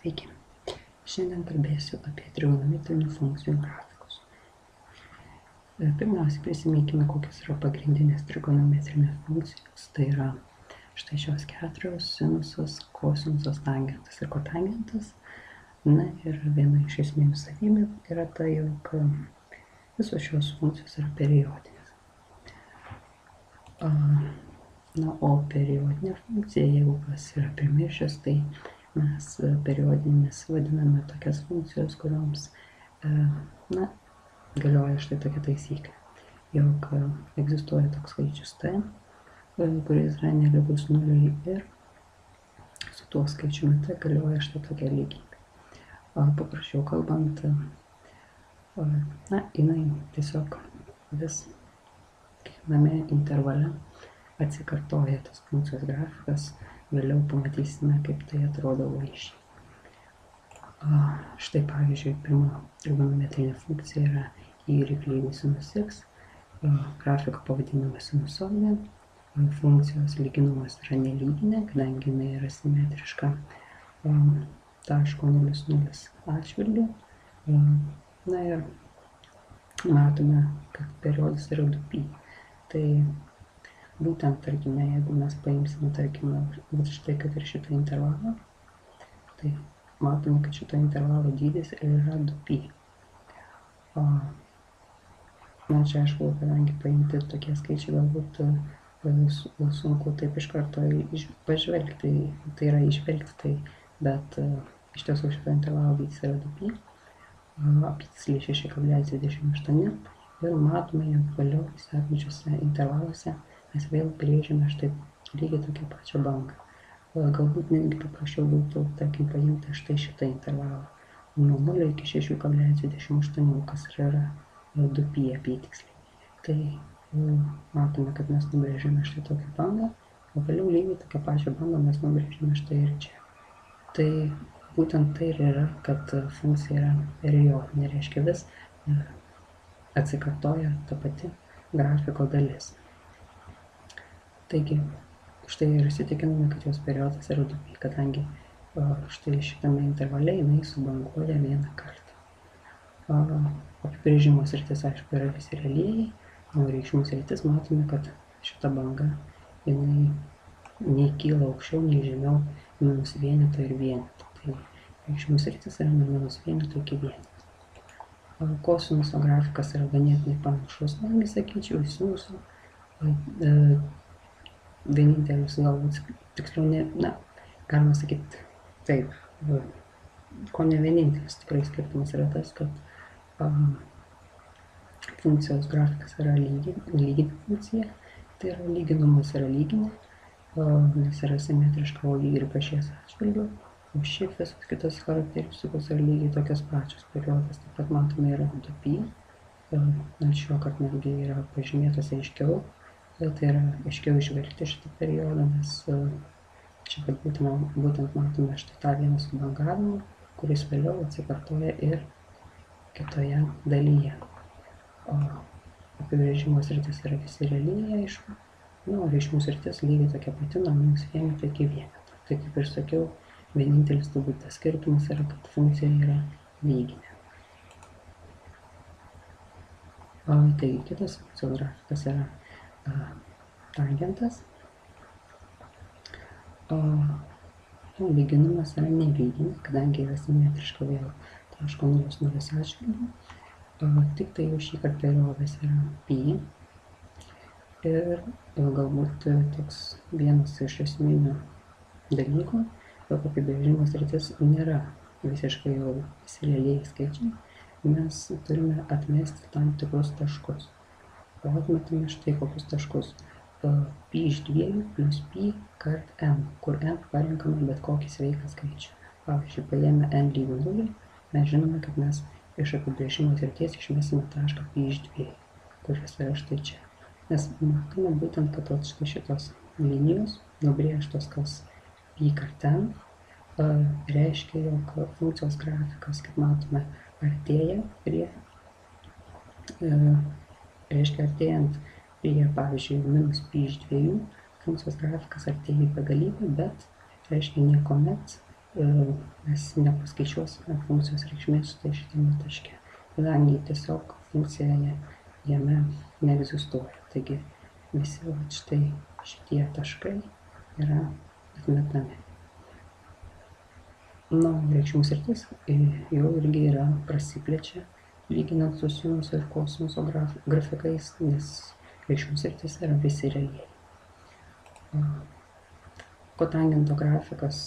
Sveiki. Šiandien kalbėsiu apie trigonometrinių funkcijų grafikus. E, pirmiausia, prisiminkime, kokios yra pagrindinės trigonometrinės funkcijos. Tai yra štai šios keturios - sinusas, kosinusas, tangentas ir kotangentas. Na ir viena iš esminių savybių yra ta, jog visos šios funkcijos yra periodinės. Na, o periodinė funkcija, jeigu kas yra primiršęs, tai mes e, periodinėmis vadiname tokias funkcijos, kurioms e, na, galioja štai tokia taisyklė, jog e, egzistuoja toks skaičius t, kuris yra nelygus nuliui ir su tuo skaičiumi t galioja štai tokia lygybė. Paprasčiau kalbant, na, jinai tiesiog vis kiekviename intervale atsikartoja tas funkcijos grafikas, vėliau pamatysime, kaip tai atrodo vaizdžiai. Štai pavyzdžiui, pirma trigonometrinė funkcija yra y lygus sinus x, grafiko pavadinimas sinusoidė, funkcijos lyginumas yra nelyginė, kadangi jinai yra simetriška taško 0,0 atžvilgiu. Na ir matome, kad periodas yra 2pi. Tai būtent, tarkime, jeigu mes paimsime, tarkime, vat štai kad ir šitą intervalą, tai matome, kad šito intervalo dydis yra 2pi. O, na, čia aišku, kadangi paimti tokie skaičiai galbūt sunku taip iš karto pažvelgti, tai yra išvelgti, tai, bet iš tiesų šito intervalo dydis yra 2pi, apytiksliai 6,28 ir matome, jog vėliau sekančiuose intervaluose mes vėl brėžiame štai lygiai tokią pačią bangą. Galbūt netgi paprasčiau būtų, tarkim, paimti štai šitą intervalą nuo 0 iki 6,28, kas yra 2pi apytiksliai. Tai matome, kad mes nubrėžėme štai tokią bangą, o vėliau lygiai tokią pačią bangą mes nubrėžėme štai ir čia. Tai būtent tai ir yra, kad funkcija yra periodinė, reiškia vis atsikartoja ta pati grafiko dalis. Taigi, štai ir įsitikinome, kad jos periodas yra 2pi, kadangi štai šitame intervale jinai subanguoja vieną kartą. Apibrėžimo sritis, aišku, yra visi realieji, o reikšmų sritis matome, kad šita banga jinai nei kyla aukščiau, nei žemiau minus vieneto ir vieneto. Tai reikšmų sritis yra nuo minus vieneto iki vieneto. Kosinuso grafikas yra ganėtinai panašus, netgi sakyčiau, į sinuso vienintelis galbūt tiksliau ne, na, galima sakyti taip, ko ne vienintelis tikrai skirtumas yra tas, kad um, funkcijos grafikas yra lygi, lyginė funkcija, tai yra lyginumas yra lyginė, uh, nes yra simetriška, o y ašies atžvilgiu, o šiaip visos kitos charakteristikos yra lygiai tokios pačios. Periodas taip pat matome yra 2pi, uh, na šiuo kartu netgi yra pažymėtas aiškiau, tai yra aiškiau įžvelgti šitą periodą, nes e, čia būtent, būtent matome štai tą vieną subangavimą, kuris vėliau atsikartoja ir kitoje dalyje. O apibrėžimo sritis yra visi realieji, aišku, nu, o reikšmų sritis lygiai tokia pati nuo minus vieneto iki vieneto. Tai kaip ir sakiau, vienintelis turbūt tas skirtumas yra, kad funkcija yra lyginė. O, taigi kitas funkcijos grafikas yra tangentas. O nu, lyginumas yra nelyginis, kadangi yra simetriška vėl taško 0,0 atžvilgiu. Tik tai jau šį kartą periodas yra pi. Ir galbūt toks vienas iš esminių dalykų, jog apibrėžimas rytis nėra visiškai jau realiai skaičiai, mes turime atmesti tam tikrus taškus o atmetame štai kokius taškus pi iš dviejų plius pi kart n, kur n parenkame bet kokį sveiką skaičių. Pavyzdžiui, paėmę n lygių 0, mes žinome, kad mes iš apibrėžimo srities išmesime tašką pi iš dviejų, kuris yra štai čia. Nes matome būtent, kad štai šitos linijos nubrėžtos kas pi kart n reiškia, jog funkcijos grafikas, kaip matome, artėja prie reiškia artėjant prie, pavyzdžiui, minus pi iš dviejų, funkcijos grafikas artėja į begalybę, bet reiškia niekuomet mes nepaskaičiuosime funkcijos reikšmės štai šitame taške, kadangi tiesiog funkcija jame neegzistuoja. Taigi visi va, štai šitie taškai yra atmetami. Na, reikšmų sritis jau irgi yra prasiplečia, lyginant su sinuso ir graf, grafikais, nes reikšmų sritis yra visi realiai. Kotangento grafikas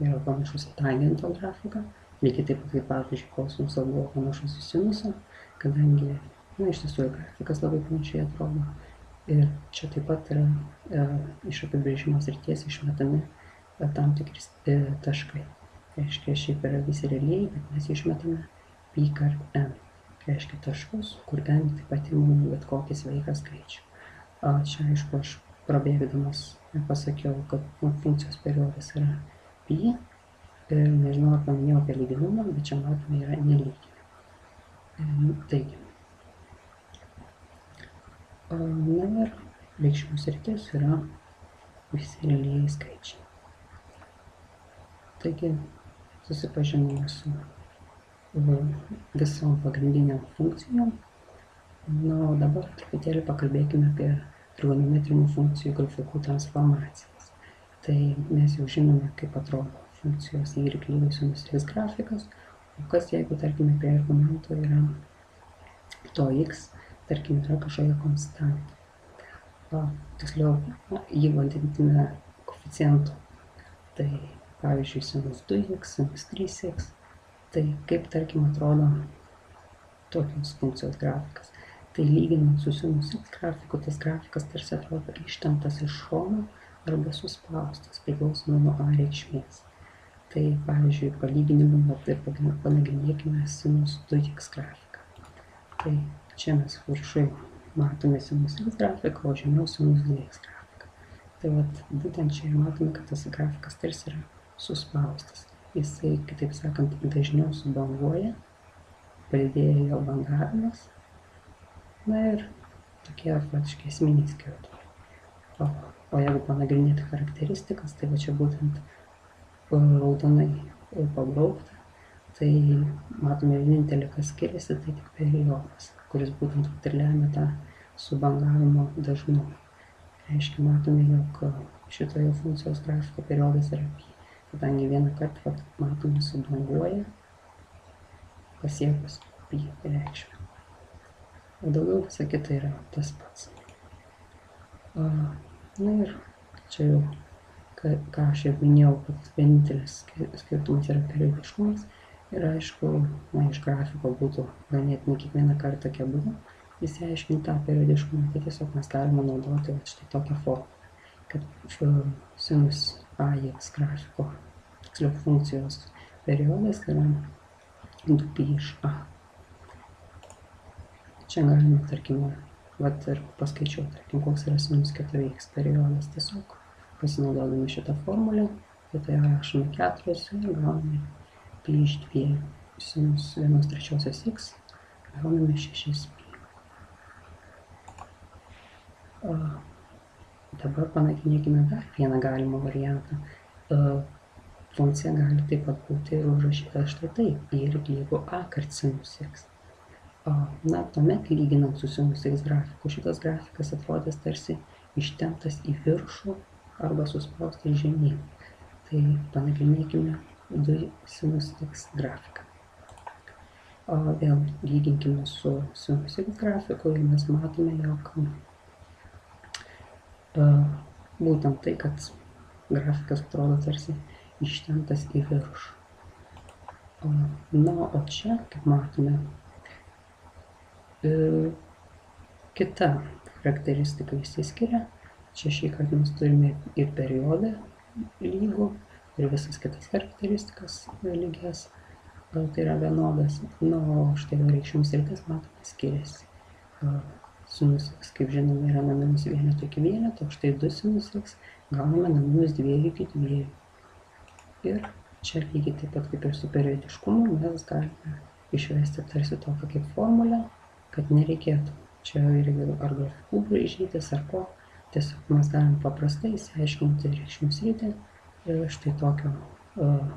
yra panašus į tangento grafiką, lygiai taip pat kaip pavyzdžiui kosinusas buvo panašus į sinusą, kadangi, na, iš tiesų ir grafikas labai panašiai atrodo. Ir čia taip pat yra e, iš apibrėžimo srities išmetami e, tam tikri e, taškai. Reiškia, šiaip yra visi realiai, bet mes išmetame pi kart n. Reiškia taškus, kur n taip pat imame bet kokį sveiką skaičių. A, čia aišku, aš prabėgdamas pasakiau, kad nu, funkcijos periodas yra pi. Nežinau, ar paminėjau apie lyginumą, bet čia matome yra nelyginė. Taigi. Na ir reikšmių sritis yra visi realieji skaičiai. Taigi susipažinome su visom pagrindiniam funkcijom. Na, o dabar truputėlį pakalbėkime apie trigonometrinių funkcijų grafikų transformaciją tai mes jau žinome, kaip atrodo funkcijos y lygiai sinus x grafikas, o kas jeigu, tarkime, prie argumento yra to x, tarkim, yra kažkokia konstanta. O, tiksliau, jį vadintume koficientu. Tai pavyzdžiui, sinus 2x, sinus 3x. Tai kaip, tarkim, atrodo tokios funkcijos grafikas. Tai lyginant su sinus x grafiku, tas grafikas tarsi atrodo ištemptas iš šono arba suspaustas priklausomai nuo a reikšmės. Tai pavyzdžiui, palyginimui vat ir panagrinėkime sinus 2x grafiką. Tai čia mes viršui matome sinus x grafiką, o žemiau sinus 2x grafiką. Tai vat būtent čia ir matome, kad tas grafikas tarsi yra suspaustas. Jisai, kitaip sakant, dažniau subanguoja, padidėja jo bangavimas. Na ir tokie faktiškai esminiai skirtumai. O o jeigu panagrinėti charakteristikas, tai va čia būtent raudonai pabraukta, tai matome vienintelį, kas skiriasi, tai tik periodas, kuris būtent ir lemia tą subangavimo dažnumą. Reiškia, matome, jog šitoje funkcijos grafiko periodas yra pi, kadangi vieną kartą vat, matome subanguoja pasiekus pi reikšmę. O daugiau visą kitą yra tas pats. Uh, Na ir čia jau, ką, ką aš jau minėjau, kad vienintelis skirtumas yra periodiškumas. Ir aišku, na, iš grafiko būtų ganėtinai kiekvieną kartą keblų įsiaiškinti tą periodiškumą, tai tiesiog mes galime naudoti va, štai tokią formulę, kad sinus AX grafiko, tiksliau funkcijos periodas yra 2pi iš A. Čia galime, tarkime, vat ir paskaičiau, tarkim, koks yra sinus 4x periodas. Tiesiog pasinaudodami šitą formulę, vietoje rašome 4 ir gauname pi iš 2 sinus 1 trečiosios x, gauname 6 pi. O dabar panagrinėkime dar vieną galimą variantą. Funkcija gali taip pat būti ir užrašyta štai taip, y lygu a kart sinus x na tuomet lyginant su sinus x grafiku šitas grafikas atrodys tarsi ištemptas į viršų arba suspaustas žemyn. Tai panagrinėkime du sinus x grafiką. O vėl lyginkime su sinus x grafiku ir mes matome, jog būtent tai, kad grafikas atrodo tarsi ištemptas į viršų. Na, o čia, kaip matome, E, kita charakteristika išsiskiria. Čia šį kartą mes turime ir periodą lygų, ir visas kitas charakteristikas lygias. Tai yra vienodas. Na, o štai reikšmių sritis, matome, skiriasi. Sinus x, kaip žinome, yra nuo minus vieneto iki vieneto, štai 2 sinus x gauname nuo minus 2 iki 2. Ir čia lygiai taip pat kaip ir su periodiškumu mes galime išvesti tarsi tokią kaip formulę, kad nereikėtų čia irgi ar grafikų braižytis ar ko. Tiesiog mes galim paprastai įsiaiškinti reikšmių sritį ir štai tokio uh,